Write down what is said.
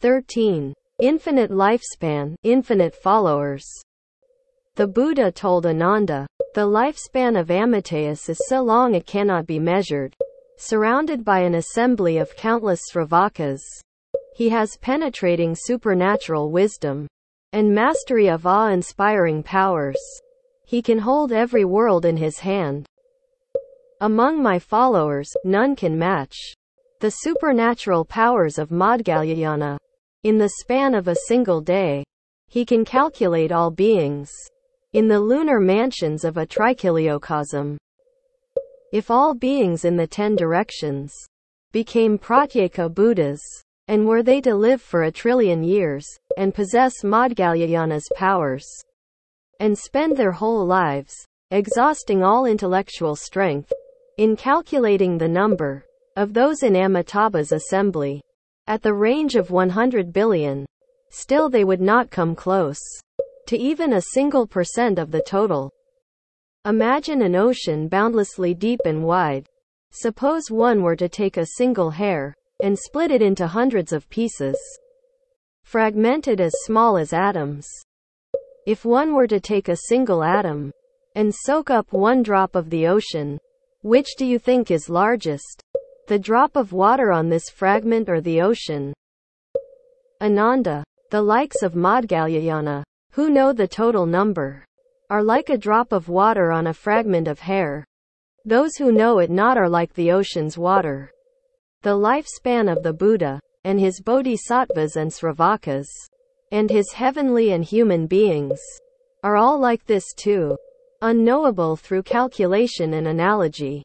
13. Infinite lifespan, infinite followers. The Buddha told Ananda, the lifespan of Amitayus is so long it cannot be measured. Surrounded by an assembly of countless Sravakas, he has penetrating supernatural wisdom and mastery of awe-inspiring powers. He can hold every world in his hand. Among my followers, none can match the supernatural powers of Maudgalyayana. In the span of a single day, he can calculate all beings in the lunar mansions of a trichiliocosm. If all beings in the ten directions became Pratyeka Buddhas, and were they to live for a trillion years, and possess Maudgalyayana's powers, and spend their whole lives, exhausting all intellectual strength, in calculating the number of those in Amitabha's assembly, at the range of 100 billion, still they would not come close to even a single percent of the total. Imagine an ocean boundlessly deep and wide. Suppose one were to take a single hair and split it into hundreds of pieces, fragmented as small as atoms. If one were to take a single atom and soak up one drop of the ocean, which do you think is largest? The drop of water on this fragment or the ocean? Ananda, the likes of Maudgalyayana, who know the total number, are like a drop of water on a fragment of hair. Those who know it not are like the ocean's water. The lifespan of the Buddha, and his bodhisattvas and sravakas, and his heavenly and human beings, are all like this too, unknowable through calculation and analogy.